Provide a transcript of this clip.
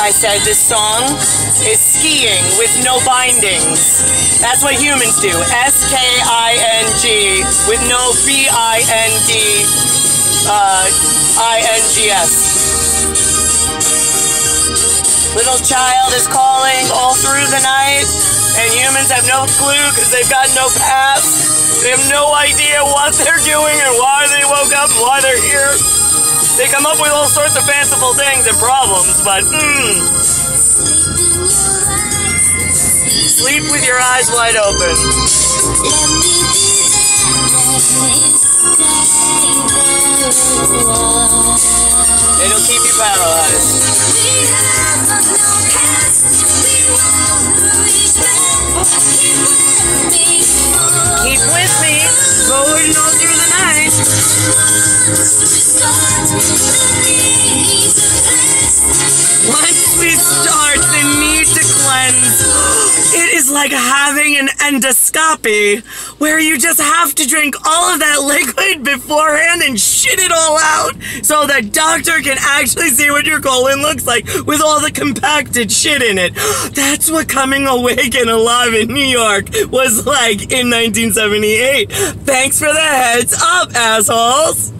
I said this song is skiing with no bindings. That's what humans do. S-K-I-N-G with no B-I-N-D uh, I-N-G-S. Little child is calling all through the night, and humans have no clue because they've got no past. They have no idea what they're doing and why they woke up why they're here. Come up with all sorts of fanciful things and problems, but hmm. Sleep with your eyes wide open. It'll keep you paralyzed. Keep with me, going all through like having an endoscopy where you just have to drink all of that liquid beforehand and shit it all out so the doctor can actually see what your colon looks like with all the compacted shit in it. That's what coming awake and alive in New York was like in 1978. Thanks for the heads up, assholes.